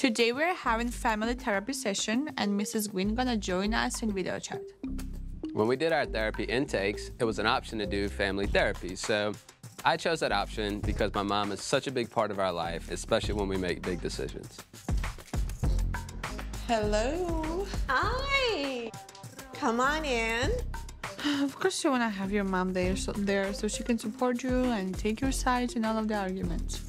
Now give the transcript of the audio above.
Today we're having family therapy session and Mrs. Gwynn gonna join us in video chat. When we did our therapy intakes, it was an option to do family therapy. So I chose that option because my mom is such a big part of our life, especially when we make big decisions. Hello. Hi. Come on in. Of course you wanna have your mom there so, there so she can support you and take your sides in all of the arguments.